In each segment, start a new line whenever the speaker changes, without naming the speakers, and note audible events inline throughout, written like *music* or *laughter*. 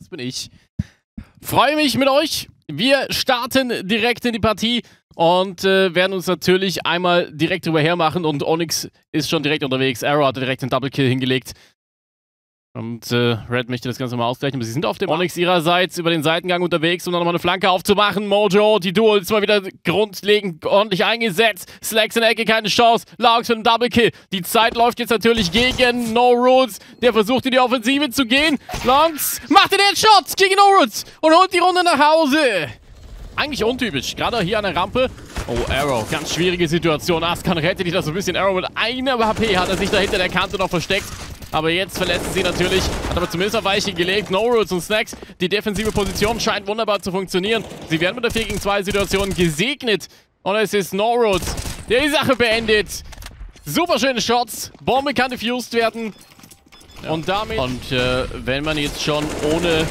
Das bin ich. Freue mich mit euch. Wir starten direkt in die Partie und äh, werden uns natürlich einmal direkt drüber hermachen. Und Onyx ist schon direkt unterwegs. Arrow hat direkt einen Double Kill hingelegt. Und äh, Red möchte das Ganze mal ausgleichen, aber sie sind auf dem Onyx ihrerseits über den Seitengang unterwegs, um dann nochmal eine Flanke aufzumachen. Mojo, die Duo ist mal wieder grundlegend ordentlich eingesetzt. Slacks in der Ecke, keine Chance. Laux mit einem Double Kill. Die Zeit läuft jetzt natürlich gegen No Rules. Der versucht in die Offensive zu gehen. Longs macht den Headshot gegen No Rules und holt die Runde nach Hause. Eigentlich untypisch, gerade hier an der Rampe. Oh, Arrow, ganz schwierige Situation. Askan rettet dich da so ein bisschen. Arrow mit einem HP hat er sich da hinter der Kante noch versteckt. Aber jetzt verlässt sie natürlich, hat aber zumindest auf Weiche gelegt. No Rules und Snacks. Die defensive Position scheint wunderbar zu funktionieren. Sie werden mit der 4 gegen 2 Situation gesegnet. Und es ist No Rules, der die Sache beendet. Super schöne Shots. Bombe kann diffused werden. Ja. Und damit... Und äh, wenn man jetzt schon ohne...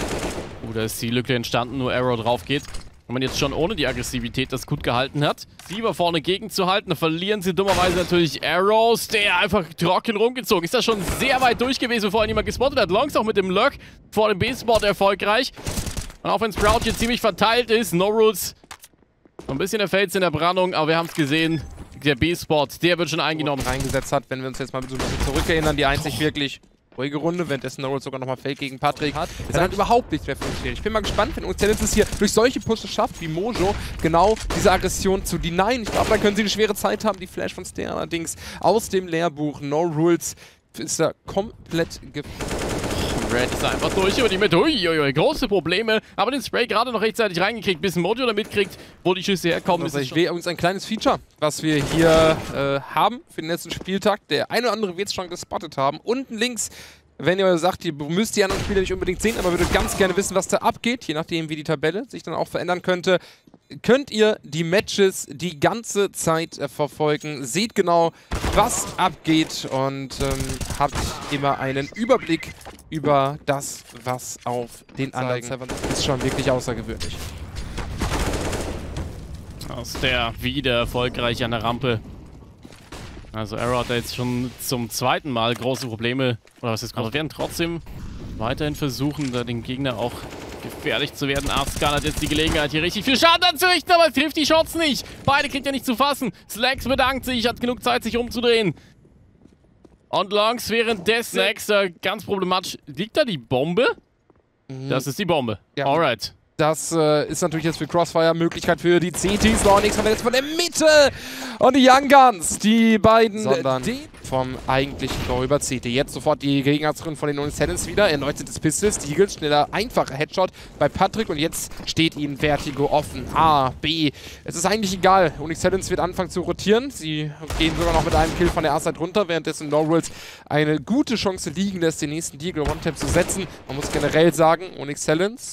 Oh, da ist die Lücke entstanden, nur Arrow drauf geht. Wenn man jetzt schon ohne die Aggressivität das gut gehalten hat, Sieber vorne gegenzuhalten, dann verlieren sie dummerweise natürlich Arrows, der einfach trocken rumgezogen ist. Das schon sehr weit durch gewesen, bevor ihn jemand gespottet hat. Longs auch mit dem Lurk vor dem B-Spot erfolgreich. Und auch wenn Sprout hier ziemlich verteilt ist, No Rules so ein bisschen der Fels in der Brandung, aber wir haben es gesehen. Der B-Spot, der wird schon eingenommen.
Reingesetzt hat, wenn wir uns jetzt mal so ein bisschen zurückerinnern, die einzig wirklich ruhige Runde, währenddessen Norwood sogar nochmal Fake gegen Patrick hat. Es hat halt überhaupt nichts mehr funktioniert. Ich bin mal gespannt, wenn Unzellens es hier durch solche Pushes schafft, wie Mojo, genau diese Aggression zu denyen. Ich glaube, da können sie eine schwere Zeit haben. Die Flash von Stair allerdings aus dem Lehrbuch No Rules ist da komplett
Red ist einfach durch über die Mitte. Uiuiui, große Probleme. Aber den Spray gerade noch rechtzeitig reingekriegt, bis ein Mojo da mitkriegt, wo die Schüsse herkommen.
Also ich will uns ein kleines Feature, was wir hier äh, haben für den letzten Spieltag. Der eine oder andere wird es schon gespottet haben. Unten links wenn ihr sagt, ihr müsst die anderen Spieler nicht unbedingt sehen, aber würdet ganz gerne wissen, was da abgeht, je nachdem, wie die Tabelle sich dann auch verändern könnte, könnt ihr die Matches die ganze Zeit äh, verfolgen. Seht genau, was abgeht und ähm, habt immer einen Überblick über das, was auf den anderen Servern ist schon wirklich außergewöhnlich.
Aus der wieder erfolgreich an der Rampe. Also Arrow hat da jetzt schon zum zweiten Mal große Probleme. Oder was ist gerade? werden trotzdem weiterhin versuchen, da den Gegner auch gefährlich zu werden. Arskan hat jetzt die Gelegenheit, hier richtig viel Schaden anzurichten, aber es trifft die Shots nicht. Beide kriegt er nicht zu fassen. Slacks bedankt sich, hat genug Zeit, sich umzudrehen. Und Longs währenddessen Slacks ganz problematisch. Liegt da die Bombe? Mhm. Das ist die Bombe. Ja. Alright.
Das äh, ist natürlich jetzt für Crossfire Möglichkeit für die CTs. Lonix haben wir jetzt von der Mitte. Und die Young Guns, die beiden Sondern vom eigentlichen Tor über CT. Jetzt sofort die Gegenarzerin von den Onyx wieder. Erleuchtetes Pistol, Stiegel, schneller, einfacher Headshot bei Patrick. Und jetzt steht ihnen Vertigo offen. A, B. Es ist eigentlich egal. Onyx wird anfangen zu rotieren. Sie gehen sogar noch mit einem Kill von der A-Side runter, währenddessen No Rules eine gute Chance liegen lässt, den nächsten Deagle One-Tap zu setzen. Man muss generell sagen, Onyx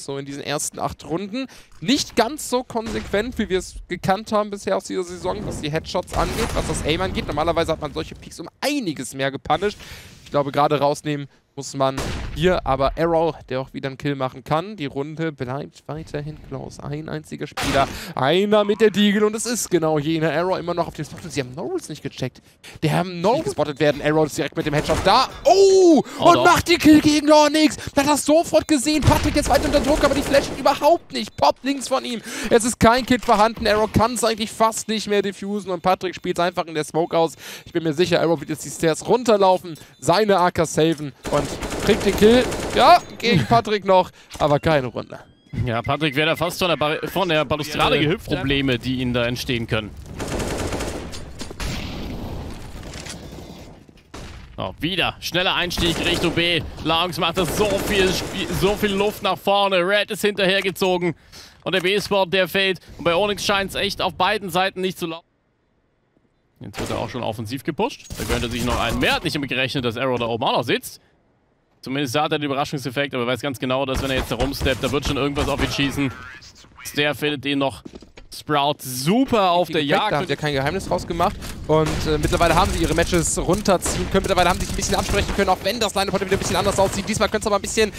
so in diesen ersten acht acht Runden. Nicht ganz so konsequent, wie wir es gekannt haben bisher aus dieser Saison, was die Headshots angeht, was das Aim angeht. Normalerweise hat man solche Peaks um einiges mehr gepunished. Ich glaube, gerade rausnehmen muss man hier aber Arrow, der auch wieder einen Kill machen kann. Die Runde bleibt weiterhin close. Ein einziger Spieler, einer mit der Diegel und es ist genau jener Arrow immer noch auf dem Spot. Und sie haben Norris nicht gecheckt. Der haben Norris gespottet werden. Arrow ist direkt mit dem Headshot da. Oh! oh und doch. macht die Kill gegen Nornix. Man hat das sofort gesehen. Patrick jetzt weiter unter Druck, aber die flashen überhaupt nicht. Poppt links von ihm. Es ist kein Kit vorhanden. Arrow kann es eigentlich fast nicht mehr diffusen und Patrick spielt einfach in der Smoke aus. Ich bin mir sicher, Arrow wird jetzt die Stairs runterlaufen, seine AK saven und kriegt den Kill. Ja, gegen *laughs* Patrick noch, aber keine Runde.
Ja, Patrick wäre da fast von der, Bar von der Balustrade gehüpft. Probleme, die ihnen da entstehen können. Oh, wieder. Schneller Einstieg Richtung B. Langs macht das so viel, so viel Luft nach vorne. Red ist hinterhergezogen. Und der B-Sport, der fällt. Und bei Onyx scheint es echt auf beiden Seiten nicht zu laufen. Jetzt wird er auch schon offensiv gepusht. Da könnte sich noch einen mehr. Hat nicht damit gerechnet, dass Arrow da oben auch noch sitzt. Zumindest hat er den Überraschungseffekt, aber er weiß ganz genau, dass wenn er jetzt da rumsteppt, da wird schon irgendwas auf ihn schießen. Stair findet ihn noch. Sprout super auf der Jagd.
Da habt ihr kein Geheimnis draus gemacht. Und äh, mittlerweile haben sie ihre Matches runterziehen können. Mittlerweile haben sie sich ein bisschen absprechen können, auch wenn das Line heute wieder ein bisschen anders aussieht. Diesmal könnte es aber ein bisschen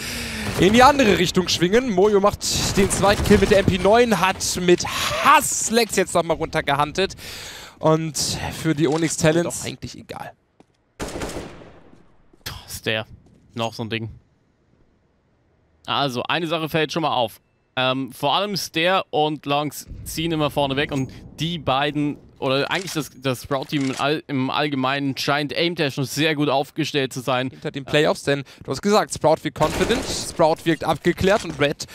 in die andere Richtung schwingen. Mojo macht den zweiten Kill mit der MP9, hat mit Hass Lex jetzt nochmal runtergehandelt. Und für die Onyx Talents...
Doch eigentlich egal. Stair noch so ein Ding. Also, eine Sache fällt schon mal auf. Ähm, vor allem Stair und Longs ziehen immer vorne weg und die beiden, oder eigentlich das, das Sprout-Team all, im Allgemeinen scheint aim-technisch sehr gut aufgestellt zu sein.
Hinter den Playoffs, denn du hast gesagt, Sprout wirkt confident, Sprout wirkt abgeklärt und Red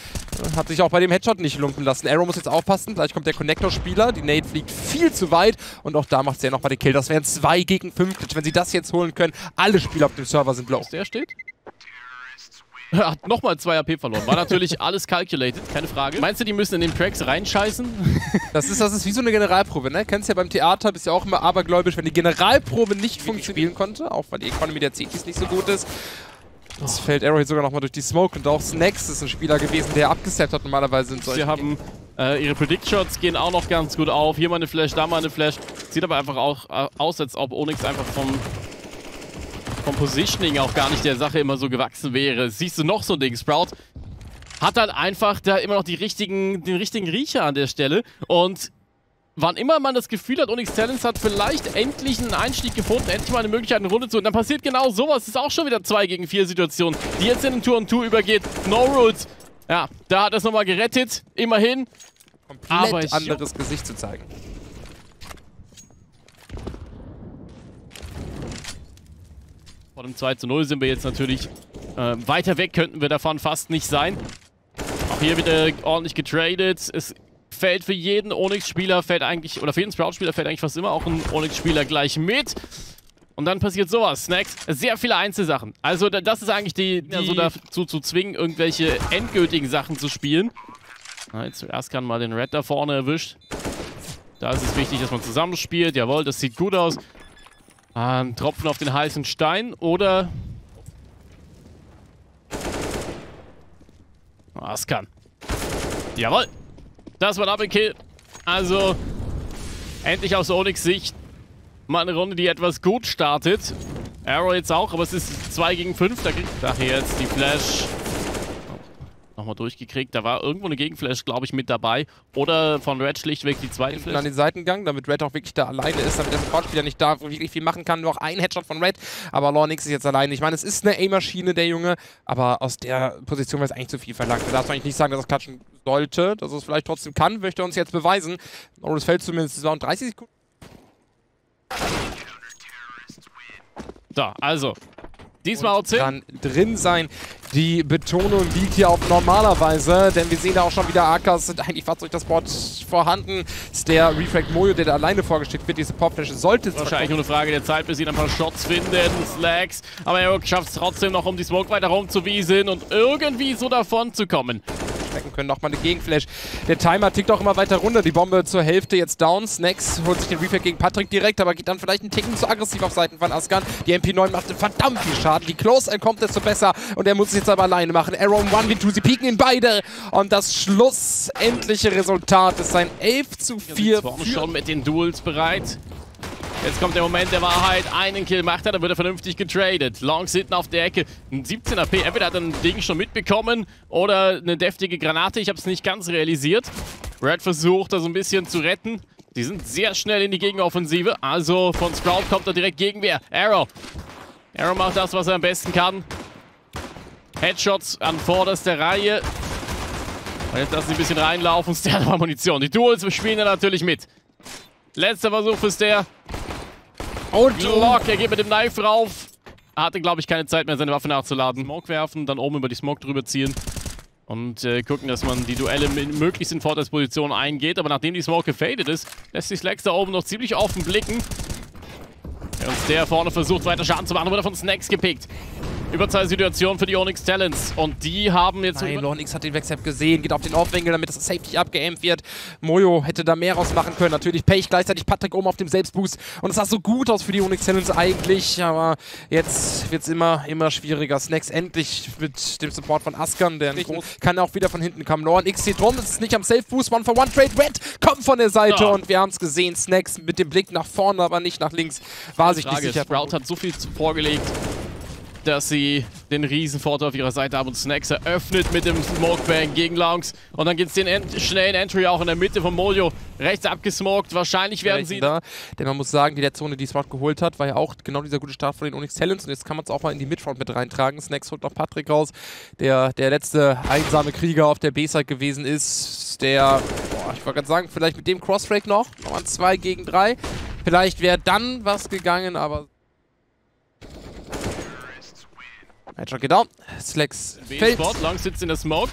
hat sich auch bei dem Headshot nicht lumpen lassen. Arrow muss jetzt aufpassen, gleich kommt der Connector-Spieler, die Nade fliegt viel zu weit und auch da macht sie ja nochmal den Kill. Das wären 2 gegen 5, wenn sie das jetzt holen können. Alle Spieler auf dem Server sind low.
Der steht? *laughs* Hat nochmal 2 AP verloren. War natürlich alles calculated, keine Frage. Meinst du, die müssen in den Tracks reinscheißen? *laughs*
Das ist, das ist wie so eine Generalprobe, ne? Kennst ja beim Theater, bist ja auch immer abergläubisch, wenn die Generalprobe nicht funktionieren konnte, auch weil die Economy der CTs nicht so gut ist. Das oh. fällt Arrowhead sogar nochmal durch die Smoke und auch Snacks ist ein Spieler gewesen, der abgesteppt hat. Normalerweise sind
solche. Sie haben äh, ihre Predict-Shots gehen auch noch ganz gut auf. Hier mal eine Flash, da mal eine Flash. Sieht aber einfach auch äh, aus, als ob Onyx einfach vom vom Positioning auch gar nicht der Sache immer so gewachsen wäre. Siehst du noch so ein Ding, Sprout hat halt einfach da immer noch die richtigen, den richtigen Riecher an der Stelle und wann immer man das Gefühl hat, Onyx Talents hat vielleicht endlich einen Einstieg gefunden, endlich mal eine Möglichkeit, eine Runde zu und dann passiert genau sowas. Das ist auch schon wieder 2 gegen 4 Situation, die jetzt in den Tour und Tour übergeht. No Rules. Ja, da hat er es nochmal gerettet, immerhin.
Komplett Aber anderes Gesicht zu zeigen.
Vor dem 2 zu 0 sind wir jetzt natürlich äh, weiter weg, könnten wir davon fast nicht sein. Auch hier wieder ordentlich getradet. Es fällt für jeden Onyx-Spieler, fällt eigentlich, oder für jeden Sprout-Spieler fällt eigentlich fast immer auch ein Onyx-Spieler gleich mit. Und dann passiert sowas. Snacks, sehr viele Einzelsachen. Also das ist eigentlich die, die also dazu zu zwingen, irgendwelche endgültigen Sachen zu spielen. Na, jetzt zuerst kann mal den Red da vorne erwischt. Da ist es wichtig, dass man zusammenspielt. Jawohl, das sieht gut aus. Ein Tropfen auf den heißen Stein oder... Was kann. Jawohl. Das war Double Kill. Also, endlich aus Onyx Sicht mal eine Runde, die etwas gut startet. Arrow jetzt auch, aber es ist 2 gegen 5. Da kriegt daher jetzt die Flash nochmal durchgekriegt. Da war irgendwo eine Gegenflash, glaube ich, mit dabei. Oder von Red schlichtweg die zweite
Flash. An den Seitengang, damit Red auch wirklich da alleine ist, damit der Supportspieler nicht da wirklich viel machen kann. Nur auch ein Headshot von Red, aber Lornix ist jetzt alleine. Ich meine, es ist eine A-Maschine, der Junge, aber aus der Position wäre es eigentlich zu viel verlangt. Da darfst du eigentlich nicht sagen, dass es klatschen sollte, dass es vielleicht trotzdem kann, möchte er uns jetzt beweisen. Norris fällt zumindest, es waren 30 Sekunden.
So, also, Diesmal
auch dran drin sein. Die Betonung liegt hier auf normalerweise, denn wir sehen da auch schon wieder AKs sind eigentlich fast durch das Board vorhanden. ist der Refract Mojo, der da alleine vorgestellt wird. Diese Popflasche sollte es
Wahrscheinlich nur eine Frage der Zeit, bis sie ein paar Shots finden, Slacks. Aber er schafft es trotzdem noch, um die Smoke weiter rumzuwiesen und irgendwie so davon zu kommen
schrecken können. Nochmal eine Gegenflash. Der Timer tickt auch immer weiter runter. Die Bombe zur Hälfte jetzt down. Snacks holt sich den Reflect gegen Patrick direkt, aber geht dann vielleicht einen Ticken zu aggressiv auf Seiten von Askan. Die MP9 macht verdammt viel Schaden. Die Close er kommt, desto besser. Und er muss es jetzt aber alleine machen. Arrow 1v2, sie pieken ihn beide. Und das schlussendliche Resultat ist ein 11 zu 4.
Ja, schon mit den Duels bereit. Jetzt kommt der Moment der Wahrheit. Einen Kill macht er, dann wird er vernünftig getradet. Longs hinten auf der Ecke. Ein 17 AP. Entweder hat er ein Ding schon mitbekommen oder eine deftige Granate. Ich habe es nicht ganz realisiert. Red versucht, da so ein bisschen zu retten. Die sind sehr schnell in die Gegenoffensive. Also von Sprout kommt er direkt Gegenwehr. Arrow. Arrow macht das, was er am besten kann. Headshots an vorderster Reihe. Und jetzt lassen sie ein bisschen reinlaufen. *laughs* Stair hat Munition. Die Duels spielen er natürlich mit. Letzter Versuch für Stair. Und Lock, er geht mit dem Knife rauf. Er hatte, glaube ich, keine Zeit mehr, seine Waffe nachzuladen. Smoke werfen, dann oben über die Smoke drüber ziehen. Und äh, gucken, dass man die Duelle möglichst in Vorteilsposition eingeht. Aber nachdem die Smoke gefadet ist, lässt sich Slacks da oben noch ziemlich offen blicken. Und der vorne versucht weiter Schaden zu machen, wurde von Snacks gepickt. Überzahlsituation für die Onyx Talents. Und die haben jetzt...
Nein, Onyx hat den Wexap gesehen, geht auf den Aufwinkel, damit das Safety abgeaimt wird. Mojo hätte da mehr rausmachen können. Natürlich Pech, gleichzeitig Patrick oben auf dem Selbstboost. Und es sah so gut aus für die Onyx Talents eigentlich. Aber jetzt wird es immer, immer schwieriger. Snacks endlich mit dem Support von Askan, der kann auch wieder von hinten kommen. Lorn X steht rum, das ist nicht am Self-Boost. One-for-One-Trade. Red kommt von der Seite ja. und wir haben es gesehen. Snacks mit dem Blick nach vorne, aber nicht nach links. War sich
Frage,
nicht sicher.
Sprout hat so viel vorgelegt dass sie den Riesenvorteil auf ihrer Seite haben und Snacks eröffnet mit dem Smokebang gegen Longs. Und dann gibt es den Ent schnellen Entry auch in der Mitte von Mojo. Rechts abgesmoked. Wahrscheinlich werden sie...
Da, denn man muss sagen, die letzte Zone, die Smart geholt hat, war ja auch genau dieser gute Start von den Onyx Talents. Und jetzt kann man es auch mal in die Midfront mit reintragen. Snacks holt noch Patrick raus, der der letzte einsame Krieger auf der B-Side gewesen ist. Der, boah, ich wollte gerade sagen, vielleicht mit dem Crossbreak noch. Nochmal 2 gegen 3. Vielleicht wäre dann was gegangen, aber Headshot geht down. Slacks
fällt. Long sitzt in der Smoke.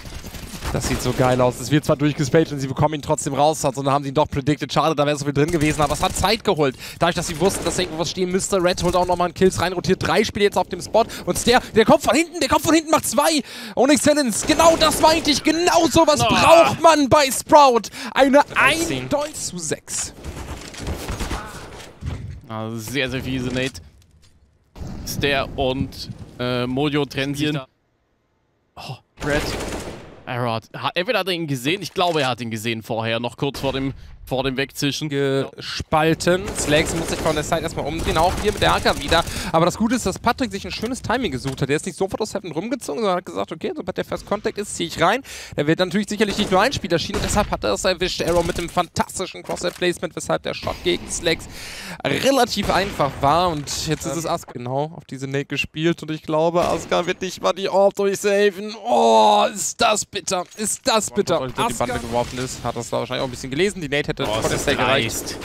Das sieht so geil aus. Es wird zwar durchgespaced und sie bekommen ihn trotzdem raus. Also dann haben sie ihn doch predicted. Schade, da wäre so viel drin gewesen. Aber es hat Zeit geholt. Dadurch, dass sie wussten, dass irgendwo was stehen müsste. Red holt auch nochmal einen Kills rein, rotiert drei Spiele jetzt auf dem Spot. Und der, der kommt von hinten, der kommt von hinten, macht zwei. Und Excellence, genau das meinte ich. Genau sowas oh. braucht man bei Sprout. Eine 1 zu 6.
Also sehr, sehr fiese Nate. Stair und äh, Mojo trennen Oh, Red. Arrowhead. Entweder hat er ihn gesehen, ich glaube, er hat ihn gesehen vorher, noch kurz vor dem vor dem Wegzischen.
Gespalten. Slacks muss sich von der Side erstmal umdrehen, auch hier mit der AK wieder. Aber das Gute ist, dass Patrick sich ein schönes Timing gesucht hat. Der ist nicht sofort aus Heaven rumgezogen, sondern hat gesagt, okay, sobald der First Contact ist, ziehe ich rein. Der wird natürlich sicherlich nicht nur ein Spieler schienen deshalb hat er es erwischt. Arrow mit dem fantastischen Crosshair-Placement, weshalb der Shot gegen Slacks relativ einfach war. Und jetzt ist es Aska genau auf diese Nate gespielt und ich glaube, Aska wird nicht mal die Orb durchsaven. Oh, ist das bitter. Ist das bitter. Aska die Bande geworfen ist, hat das wahrscheinlich auch ein bisschen gelesen. Die Nate hätte
oh, von der gereicht.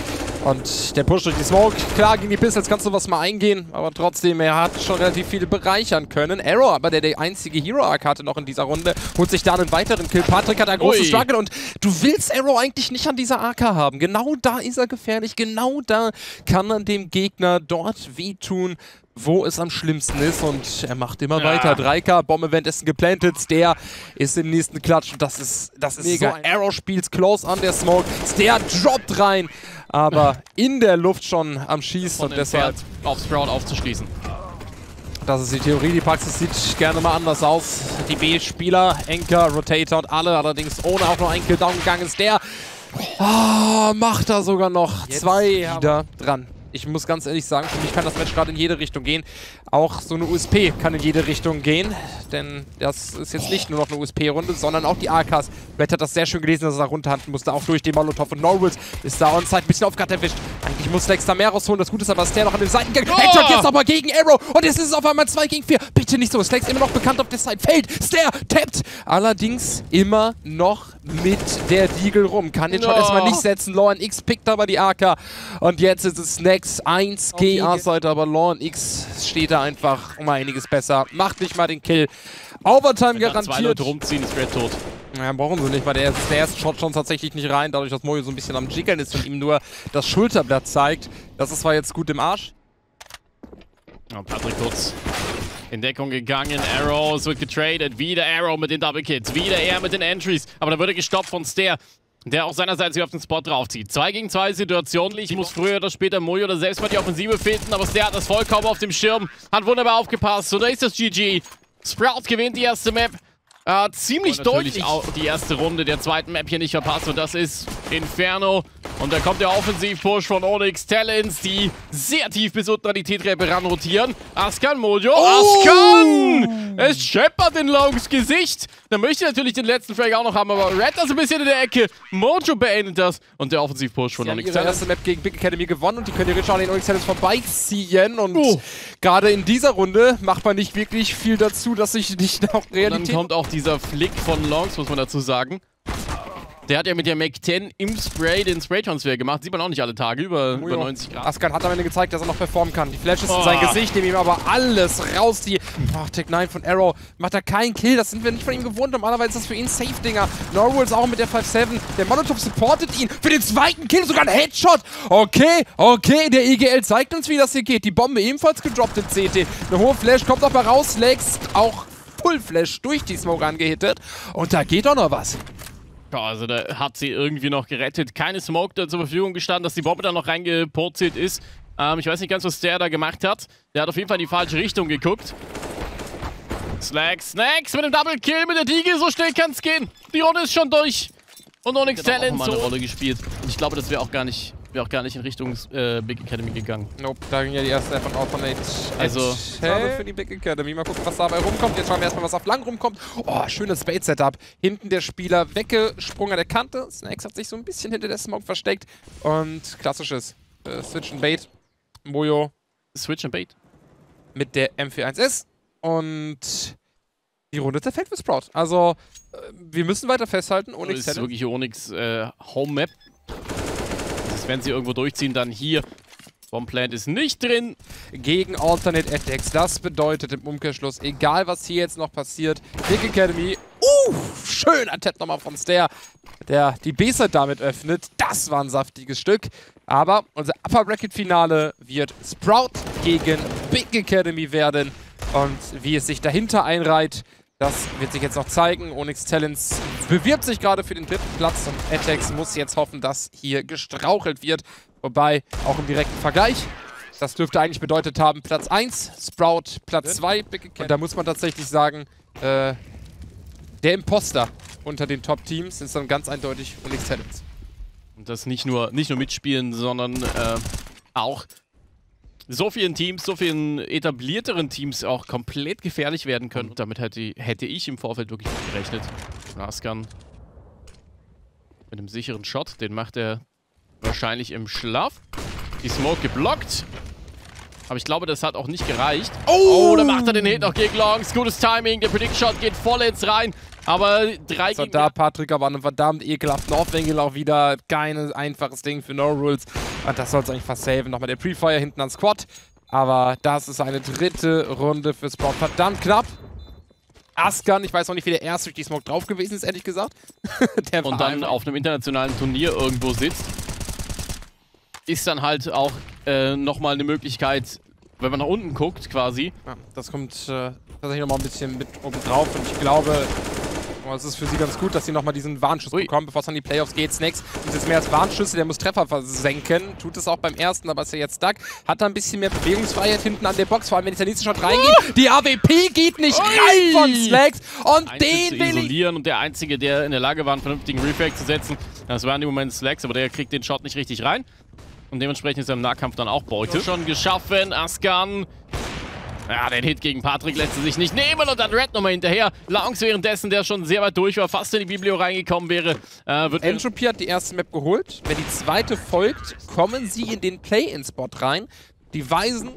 Und der Push durch die Smoke. Klar, gegen die Pistols kannst du was mal eingehen, aber trotzdem, er hat schon relativ viel bereichern können. Arrow, aber der der einzige Hero-Arc hatte noch in dieser Runde, holt sich da einen weiteren Kill. Patrick hat einen großen Ui. Struggle und du willst Arrow eigentlich nicht an dieser AK haben. Genau da ist er gefährlich, genau da kann er dem Gegner dort wehtun, wo es am schlimmsten ist und er macht immer ja. weiter. 3K, Bombe währenddessen geplantet, der ist im nächsten Klatsch und das ist, das ist Mega. so. Arrow spielt close an der Smoke, der droppt rein, aber *laughs* in der Luft schon am Schießen und deshalb
auf Sprout aufzuschließen.
Das ist die Theorie, die Praxis sieht gerne mal anders aus. Die B-Spieler, Anchor, Rotator und alle, allerdings ohne auch noch ein Kill down gegangen ist der. Oh, macht er sogar noch. Jetzt Zwei wieder dran ich muss ganz ehrlich sagen, für mich kann das Match gerade in jede Richtung gehen. Auch so eine USP kann in jede Richtung gehen, denn das ist jetzt nicht nur noch eine USP-Runde, sondern auch die AKs. Red hat das sehr schön gelesen, dass er da runterhanden musste, auch durch den Molotov und Norwood ist da onside ein bisschen auf Guard erwischt. Eigentlich muss Lex da mehr rausholen, das Gute ist aber, dass der noch an den Seitengang. Oh! Headshot jetzt nochmal gegen Arrow und jetzt ist es auf einmal 2 gegen 4. Bitte nicht so, Lex immer noch bekannt auf der Side. Fällt, Stair, tappt. Allerdings immer noch mit der Deagle rum. Kann den. Shot erstmal nicht setzen. Lauren X pickt aber die AK und jetzt ist es Snacks 1 gegen A-Seite, aber Lorne X steht da einfach um einiges besser. Macht nicht mal den Kill. Overtime Wenn garantiert. Wenn zwei
Leute rumziehen, ist Red tot.
Ja, brauchen sie nicht, weil der, der erste Shot schon tatsächlich nicht rein, dadurch, dass Mojo so ein bisschen am Jiggeln ist und ihm nur das Schulterblatt zeigt. Das ist zwar jetzt gut im Arsch.
Ja, Patrick kurz in Deckung gegangen. Arrow, es wird getradet. Wieder Arrow mit den Double Kits. Wieder er mit den Entries. Aber da wird er gestoppt von Stair der auch seinerseits sich auf den Spot draufzieht. 2 gegen 2 Situation. Ich muss früher oder später Mojo oder selbst mal die Offensive finden, aber der hat das vollkommen auf dem Schirm. Hat wunderbar aufgepasst. So, da ist das GG. Sprout gewinnt die erste Map. Äh, ziemlich deutlich auch die erste Runde der zweiten Map hier nicht verpasst und das ist Inferno. Und da kommt der Offensiv-Push von Onyx Talents, die sehr tief bis unten an die T-Treppe ranrotieren. Askan Mojo. Oh! Askan! Es scheppert in Longs Gesicht. Da möchte ich natürlich den letzten Frag auch noch haben, aber Red ist ein bisschen in der Ecke. Mojo beendet das und der Offensiv-Push von Onyx
Talents. erste Map gegen Big Academy gewonnen und die können theoretisch auch den Onyx Talents vorbeiziehen. Und oh. gerade in dieser Runde macht man nicht wirklich viel dazu, dass sich nicht noch Realität...
Und dann kommt auch dieser Flick von Longs, muss man dazu sagen. Der hat ja mit der Mac 10 im Spray den Spray-Transfer gemacht. Sieht man auch nicht alle Tage, über, über 90 Grad.
Askan hat am Ende gezeigt, dass er noch performen kann. Die Flashes oh. in sein Gesicht nehmen ihm aber alles raus. Die oh, Tech 9 von Arrow macht da keinen Kill. Das sind wir nicht von ihm gewohnt. Normalerweise ist das für ihn Safe-Dinger. Norwoods auch mit der 5-7. Der Molotov supportet ihn für den zweiten Kill. Sogar ein Headshot. Okay, okay. Der EGL zeigt uns, wie das hier geht. Die Bombe ebenfalls gedroppt in CT. Eine hohe Flash kommt mal raus. Lägst auch Full Flash durch die Smoke angehittet. Und da geht doch noch was.
Ja, also da hat sie irgendwie noch gerettet. Keine Smoke da zur Verfügung gestanden, dass die Bombe da noch reingepurzelt ist. Ähm, ich weiß nicht ganz, was der da gemacht hat. Der hat auf jeden Fall in die falsche Richtung geguckt. Slacks, Snacks mit dem Double Kill mit der Diege. So schnell kann es gehen. Die Runde ist schon durch. Und Onyx Talent
so. eine Rolle gespielt.
Ich glaube, das wäre auch gar nicht wäre auch gar nicht in Richtung äh, Big Academy gegangen.
Nope, da ging ja die erste von Alternate.
Also,
Schade für die Big Academy. Mal gucken, was dabei rumkommt. Jetzt schauen wir erstmal, was auf lang rumkommt. Oh, schönes Bait-Setup. Hinten der Spieler weggesprungen an der Kante. Snakes hat sich so ein bisschen hinter der Smoke versteckt. Und klassisches äh, Switch and Bait. Mojo.
Switch and Bait.
Mit der M41S. Und die Runde zerfällt für Sprout. Also, äh, wir müssen weiter festhalten.
Onyx das ist wirklich Onyx äh, Home Map wenn sie irgendwo durchziehen, dann hier. Bombplant ist nicht drin.
Gegen Alternate Attacks. Das bedeutet im Umkehrschluss, egal was hier jetzt noch passiert, Big Academy. Uh, schöner Tap nochmal von Stair, der die B-Side damit öffnet. Das war ein saftiges Stück. Aber unser Upper Bracket Finale wird Sprout gegen Big Academy werden. Und wie es sich dahinter einreiht, das wird sich jetzt noch zeigen. Onyx Talents bewirbt sich gerade für den dritten Platz und Atex muss jetzt hoffen, dass hier gestrauchelt wird. Wobei, auch im direkten Vergleich, das dürfte eigentlich bedeutet haben, Platz 1, Sprout Platz 2. Und da muss man tatsächlich sagen, äh, der Imposter unter den Top-Teams ist dann ganz eindeutig Onyx Talents.
Und das nicht nur, nicht nur mitspielen, sondern äh, auch so vielen Teams, so vielen etablierteren Teams auch komplett gefährlich werden können. Und damit hätte, hätte ich im Vorfeld wirklich nicht gerechnet. Raskan mit einem sicheren Shot, den macht er wahrscheinlich im Schlaf. Die Smoke geblockt. Aber ich glaube, das hat auch nicht gereicht. Oh, oh da macht er den Hit noch gegen Longs. Gutes Timing. Der Predict-Shot geht voll ins rein. Aber drei
so, da Patrick aber einen verdammt ekelhaften Offwinkel auch wieder. Kein einfaches Ding für No Rules. Und das soll es eigentlich fast saven. Nochmal der Pre-Fire hinten an Squad. Aber das ist eine dritte Runde für Sport. Verdammt knapp. Askan, ich weiß noch nicht, wie der erste durch die Smoke drauf gewesen ist, ehrlich gesagt. *laughs*
und dann auf einem internationalen Turnier irgendwo sitzt. Ist dann halt auch äh, nochmal eine Möglichkeit, wenn man nach unten guckt, quasi.
Ja, das kommt äh, tatsächlich nochmal ein bisschen mit oben drauf. Und ich glaube, Oh, es ist für sie ganz gut, dass sie nochmal diesen Warnschuss Ui. bekommen, bevor es an die Playoffs geht. Snakes ist jetzt mehr als Warnschüsse, der muss Treffer versenken. Tut es auch beim ersten, aber ist er jetzt stuck. Hat da ein bisschen mehr Bewegungsfreiheit hinten an der Box, vor allem wenn jetzt der nächste Shot reingeht. Oh. Die AWP geht nicht Ui. rein von Snakes und Einzel den will
isolieren und der Einzige, der in der Lage war, einen vernünftigen Refract zu setzen, das war in dem Moment Slacks, aber der kriegt den Shot nicht richtig rein. Und dementsprechend ist er im Nahkampf dann auch Beute. Schon geschaffen, Askan ja, den Hit gegen Patrick lässt er sich nicht nehmen und dann Red nochmal hinterher. Langs währenddessen, der schon sehr weit durch war, fast in die Biblio reingekommen wäre.
Äh, wird Entropy hat die erste Map geholt. Wenn die zweite folgt, kommen sie in den Play-In-Spot rein. Die Weisen...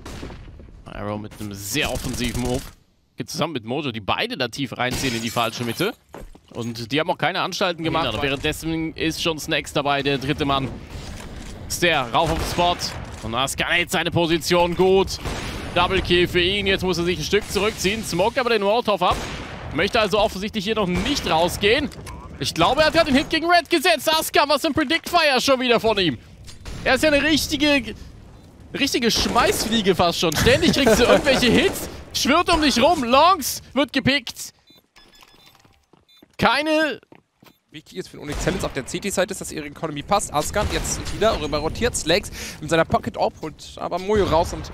Arrow mit einem sehr offensiven Move. Geht zusammen mit Mojo, die beide da tief reinziehen in die falsche Mitte. Und die haben auch keine Anstalten gemacht. Währenddessen ist schon Snacks dabei, der dritte Mann. Stair, rauf auf den Spot. Und Aska hält seine Position gut. Double Kill für ihn. Jetzt muss er sich ein Stück zurückziehen. Smoke aber den Molotov ab. Möchte also offensichtlich hier noch nicht rausgehen. Ich glaube, er hat gerade den Hit gegen Red gesetzt. Aska, was ein Predict Fire schon wieder von ihm. Er ist ja eine richtige, richtige Schmeißfliege fast schon. Ständig kriegst du *laughs* irgendwelche Hits, schwirrt um dich rum. Longs wird gepickt. Keine
Wichtig ist für den Onyx Talents auf der CT-Seite ist, dass ihre Economy passt. Askan jetzt wieder rüber rotiert. Slakes mit seiner Pocket Orb holt aber Mojo raus und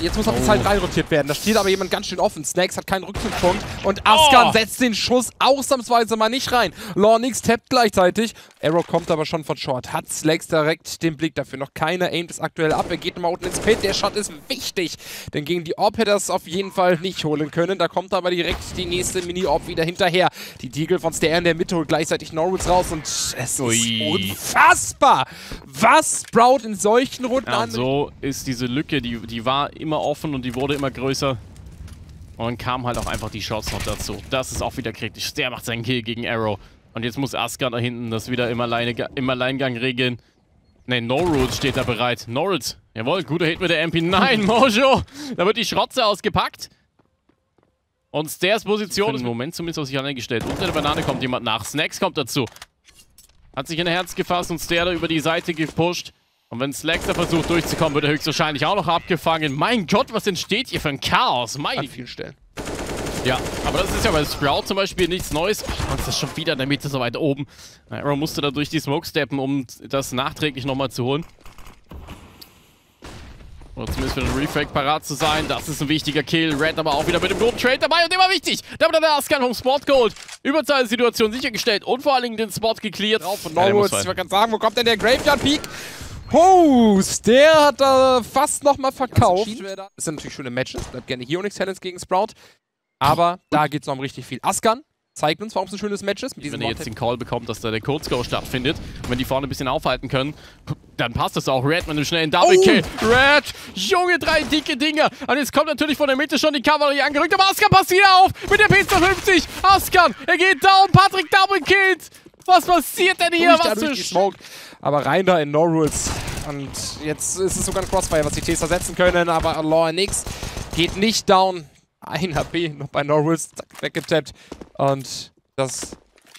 Jetzt muss auf die Zeit reinrotiert werden. Da steht aber jemand ganz schön offen. Snakes hat keinen Rückzugspunkt. Und Askan oh. setzt den Schuss ausnahmsweise mal nicht rein. Lornix tappt gleichzeitig. Arrow kommt aber schon von Short. Hat Slakes direkt den Blick dafür. Noch keiner aimt es aktuell ab. Er geht nochmal unten ins Pit. Der Shot ist wichtig. Denn gegen die Orb hätte er es auf jeden Fall nicht holen können. Da kommt aber direkt die nächste Mini-Orb wieder hinterher. Die Deagle von Stair in der Mitte holt gleichzeitig Norwoods raus. Und es Ui. ist unfassbar, was Sprout in solchen Runden
ja, an... so ist diese Lücke, die, die war immer offen und die wurde immer größer. Und dann kamen halt auch einfach die Shots noch dazu. Das ist auch wieder kritisch. Der macht seinen Kill gegen Arrow. Und jetzt muss Aska da hinten das wieder im, Alleine, im Alleingang regeln. Ne, Norwood steht da bereit. Norwood, jawohl, guter Hit mit der MP. Nein, *laughs* Mojo! Da wird die Schrotze ausgepackt. Und Stairs Position ist im Moment zumindest auf sich allein gestellt. Unter der Banane kommt jemand nach. Snacks kommt dazu. Hat sich in ein Herz gefasst und Stair da über die Seite gepusht. Und wenn Slaxter versucht durchzukommen, wird er höchstwahrscheinlich auch noch abgefangen. Mein Gott, was entsteht hier für ein Chaos? Meine An
vielen Stellen.
Ja, aber das ist ja bei Sprout zum Beispiel nichts Neues. Oh, das ist schon wieder in der Mitte so weit oben. Arrow musste da durch die Smoke steppen, um das nachträglich nochmal zu holen. Oder zumindest für den Refract parat zu sein. Das ist ein wichtiger Kill. Red aber auch wieder mit dem guten Trade dabei und immer wichtig. Damit hat der Askan vom Spot geholt. Überzahlsituation sichergestellt und vor allen Dingen den Spot geklärt.
Drauf von Norwoods. Ich wollte gerade sagen, wo kommt denn der Graveyard Peak? Host, der hat da fast nochmal verkauft. Das sind natürlich schöne Matches. Bleibt gerne hier Onyx Talents gegen Sprout. Aber da geht es noch um richtig viel. Askan zeigt uns, warum es ein schönes Match ist.
wenn er jetzt den Call bekommt, dass da der Kurzgo stattfindet und wenn die vorne ein bisschen aufhalten können, dann passt das auch. Red mit einem schnellen Double Kill. Oh. Red, Junge, drei dicke Dinger. Und jetzt kommt natürlich von der Mitte schon die Kavallerie angerückt. Aber Askan passt wieder auf mit der P250. Askan, er geht down. Patrick Double Kills. Was passiert denn hier?
Was für Smoke. Aber rein da in No Rules. Und jetzt ist es sogar ein Crossfire, was die Ts ersetzen können. Aber Law nix geht nicht down. Ein HP noch bei Norwoods, weggetappt. Und das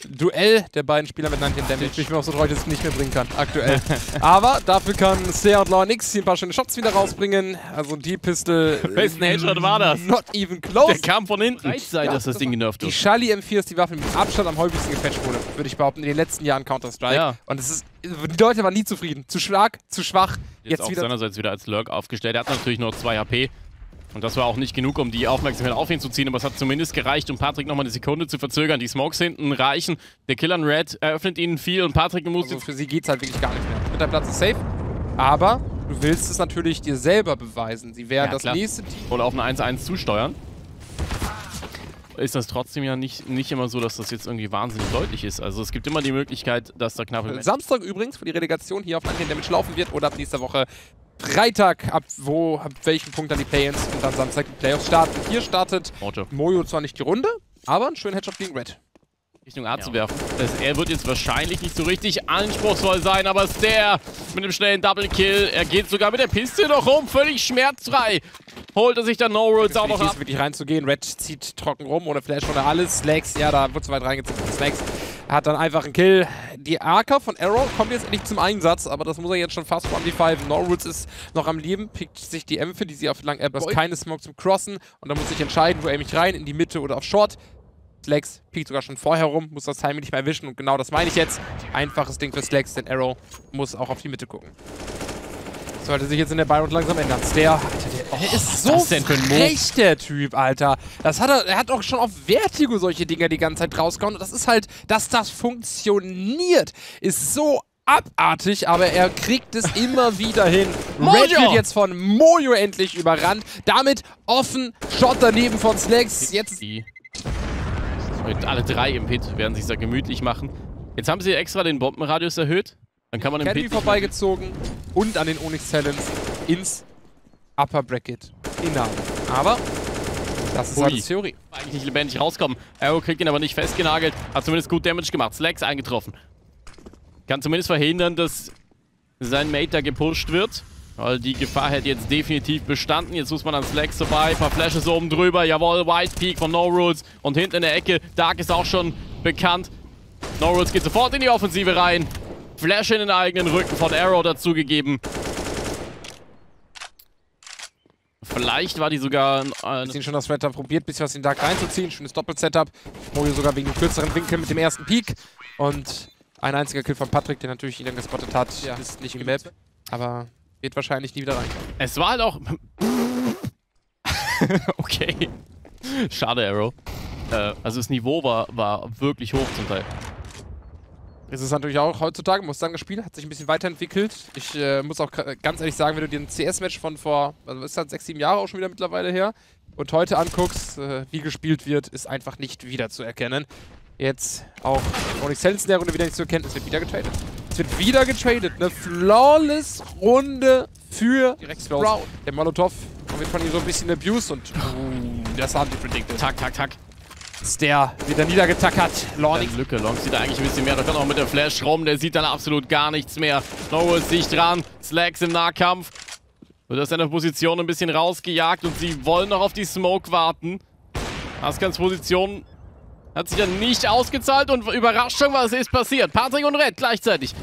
Duell der beiden Spieler mit 19 Damage. Ich bin mir auch so treu, dass ich es nicht mehr bringen kann, aktuell. *laughs* Aber dafür kann Stair und Law nix hier ein paar schöne Shots wieder rausbringen. Also die Pistol. *laughs*
Wessen Headshot war das?
Not even close.
Der kam von hinten. Reichseit, ja, dass das Ding genervt
wurde. Die Charlie M4 ist die Waffe, mit Abstand am häufigsten gepatcht wurde, würde ich behaupten, in den letzten Jahren Counter-Strike. Ja. Und es ist, die Leute waren nie zufrieden. Zu stark, zu schwach.
Jetzt, Jetzt auch wieder seinerseits wieder als Lurk aufgestellt. Er hat natürlich nur 2 HP. Und das war auch nicht genug, um die Aufmerksamkeit auf ihn zu ziehen, aber es hat zumindest gereicht, um Patrick nochmal eine Sekunde zu verzögern. Die Smokes hinten reichen. Der Killer in Red eröffnet ihnen viel und Patrick muss
also für sie geht's halt wirklich gar nicht mehr. Dritter Platz ist safe, aber du willst es natürlich dir selber beweisen. Sie werden ja, das klar. nächste Team...
Oder auf eine 1-1 zusteuern. Ist das trotzdem ja nicht, nicht immer so, dass das jetzt irgendwie wahnsinnig deutlich ist. Also es gibt immer die Möglichkeit, dass da knapp...
Samstag übrigens, wo die Relegation hier auf Anken Damage laufen wird oder ab nächster Woche Freitag, ab wo, ab welchem Punkt dann die Play-Ins und dann Samstag die Playoffs starten. Hier startet Mojo. Mojo zwar nicht die Runde, aber ein schöner Headshot gegen Red.
Richtung A ja. zu werfen. Das, er wird jetzt wahrscheinlich nicht so richtig anspruchsvoll sein, aber Stair mit einem schnellen Double Kill. Er geht sogar mit der Piste noch rum, völlig schmerzfrei. Holt er sich dann No Rolls auch noch ab.
wirklich reinzugehen. Red zieht trocken rum, ohne Flash, ohne alles. Slacks, ja, da wird zu weit reingezogen. Slacks hat dann einfach einen Kill. Die AK von Arrow kommt jetzt endlich zum Einsatz, aber das muss er jetzt schon fast 1v5. Norwoods ist noch am Leben, pickt sich die Ämpfe, die sie auf lang... Äh, keine Smoke zum Crossen und dann muss ich entscheiden, wo er mich rein, in die Mitte oder auf Short. Slacks piekt sogar schon vorher rum, muss das Timing nicht mehr erwischen und genau das meine ich jetzt. Einfaches Ding für Slacks, denn Arrow muss auch auf die Mitte gucken. Sollte sich jetzt in der Byron langsam ändern. Der, Alter, der, oh, ist so frech, der Typ, Alter. Das hat er, er hat auch schon auf Vertigo solche Dinger die ganze Zeit rausgehauen. Und das ist halt, dass das funktioniert, ist so abartig, aber er kriegt es immer *laughs* wieder hin. Red wird jetzt von Mojo endlich überrannt. Damit offen, Shot daneben von Slacks. Jetzt...
Alle drei im Pit werden sich da gemütlich machen. Jetzt haben sie extra den Bombenradius erhöht. Dann kann man im
Pit vorbeigezogen und an den Onyx Talents ins Upper Bracket hinein. Aber das ist Ui. alles Theorie.
Eigentlich nicht lebendig rauskommen. Arrow kriegt ihn aber nicht festgenagelt. Hat zumindest gut Damage gemacht. Slacks eingetroffen. Kann zumindest verhindern, dass sein Mate da gepusht wird. Weil die Gefahr hätte jetzt definitiv bestanden. Jetzt muss man an Slacks vorbei. Ein paar Flashes oben drüber. Jawohl, White Peak von No Rules. Und hinten in der Ecke, Dark ist auch schon bekannt. No Rules geht sofort in die Offensive rein. Flash in den eigenen Rücken von Arrow dazugegeben. Vielleicht war die sogar...
Äh, sehen schon das Red probiert, bisschen was in den Dark reinzuziehen. Schönes Doppel-Setup. Mojo sogar wegen dem kürzeren Winkel mit dem ersten Peak. Und ein einziger Kill von Patrick, der natürlich ihn dann gespottet hat. Ja. Ist nicht im Map. Aber wird wahrscheinlich nie wieder rein.
Es war halt auch... *laughs* okay. Schade, Arrow. Äh, also das Niveau war, war wirklich hoch zum Teil.
Es ist natürlich auch heutzutage, muss sagen, das Spiel hat sich ein bisschen weiterentwickelt. Ich äh, muss auch ganz ehrlich sagen, wenn du dir ein CS-Match von vor, also ist halt sechs, sieben Jahre auch schon wieder mittlerweile her, und heute anguckst, äh, wie gespielt wird, ist einfach nicht wiederzuerkennen. Jetzt auch Onyx Helens in der Runde wieder nicht zu erkennen, es wird wieder getradet. Es wird wieder getradet. Eine flawless Runde für Sprout. Der Molotov wird von ihm so ein bisschen abused und uh, das haben die predicted.
Tak, tak, tak.
Der wieder niedergetackert.
Lonix. Lücke. Long sieht eigentlich ein bisschen mehr. Da kann auch mit der Flash rum. Der sieht dann absolut gar nichts mehr. No ist sich dran. Slacks im Nahkampf. Wird aus seiner Position ein bisschen rausgejagt und sie wollen noch auf die Smoke warten. Askans Position hat sich dann nicht ausgezahlt und Überraschung, was ist passiert? Patrick und Red gleichzeitig.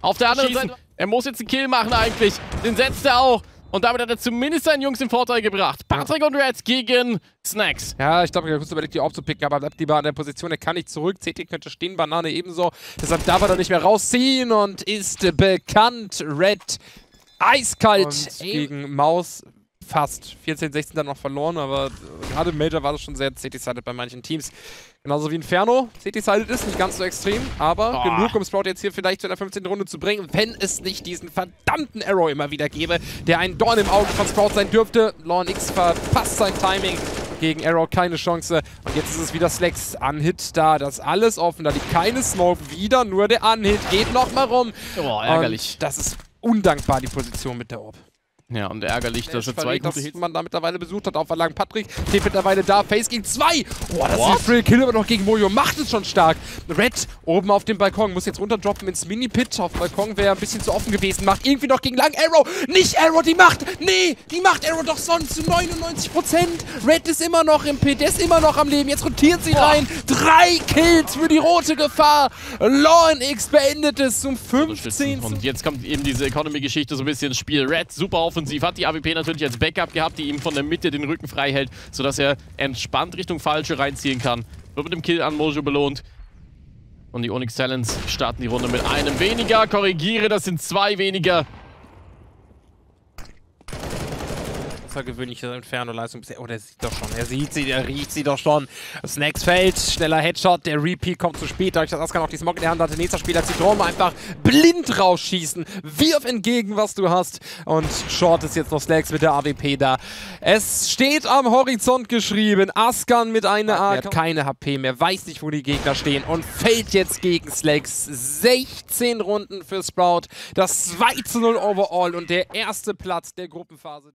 Auf der anderen Schießen. Seite, er muss jetzt einen Kill machen eigentlich. Den setzt er auch. Und damit hat er zumindest seinen Jungs den Vorteil gebracht. Patrick und Reds gegen Snacks.
Ja, ich glaube, er kurz überlegt, die aufzupicken, aber bleibt lieber an der Position. Er kann nicht zurück. CT könnte stehen, Banane ebenso. Deshalb darf er da nicht mehr rausziehen und ist bekannt. Red eiskalt und gegen Maus fast. 14, 16 dann noch verloren, aber gerade im Major war das schon sehr CT-sided bei manchen Teams. Genauso wie Inferno. CT-sided ist nicht ganz so extrem, aber oh. genug, um Sprout jetzt hier vielleicht zu einer 15. Runde zu bringen, wenn es nicht diesen verdammten Arrow immer wieder gäbe, der ein Dorn im Auge von Sprout sein dürfte. Lorn X verpasst sein Timing gegen Arrow keine Chance. Und jetzt ist es wieder Slacks Unhit da. Das alles offen. Da liegt keine Smoke. Wieder nur der Unhit. Geht nochmal rum.
Boah, ärgerlich.
Und das ist undankbar, die Position mit der Orb.
Ja, und ärgerlich, dass er zwei
gute Hits man da mittlerweile besucht hat. Auf Verlangen Patrick steht mittlerweile da. Face gegen zwei. Boah, das What? ist ein Frill Kill aber noch gegen Mojo. Macht es schon stark. Red oben auf dem Balkon. Muss jetzt runterdroppen ins Mini-Pit. Auf dem Balkon wäre ein bisschen zu offen gewesen. Macht irgendwie noch gegen Lang. Arrow. Nicht Arrow, die macht. Nee, die macht Arrow doch sonst zu 99%. Red ist immer noch im Pit. Der ist immer noch am Leben. Jetzt rotiert sie Boah. rein. Drei Kills für die rote Gefahr. Lawn X beendet es zum 15.
Und jetzt kommt eben diese Economy-Geschichte so ein bisschen ins Spiel. Red super auf offensiv, hat die AWP natürlich als Backup gehabt, die ihm von der Mitte den Rücken frei hält, sodass er entspannt Richtung Falsche reinziehen kann. Wird mit dem Kill an Mojo belohnt. Und die Onyx Talents starten die Runde mit einem weniger. Korrigiere, das sind zwei weniger.
Außergewöhnliche Inferno-Leistung. Oh, der sieht doch schon. Er sieht sie, der riecht sie doch schon. Snacks fällt, schneller Headshot. Der Repeat kommt zu spät. Dadurch, dass Aska noch die Smog in der Hand hatte. Nächster Spieler rum. Einfach blind rausschießen. Wirf entgegen, was du hast. Und Short ist jetzt noch Snacks mit der AWP da. Es steht am Horizont geschrieben. Askan mit einer A. Er hat keine HP mehr. Weiß nicht, wo die Gegner stehen. Und fällt jetzt gegen Slacks. 16 Runden für Sprout. Das 2 zu 0 overall und der erste Platz der Gruppenphase.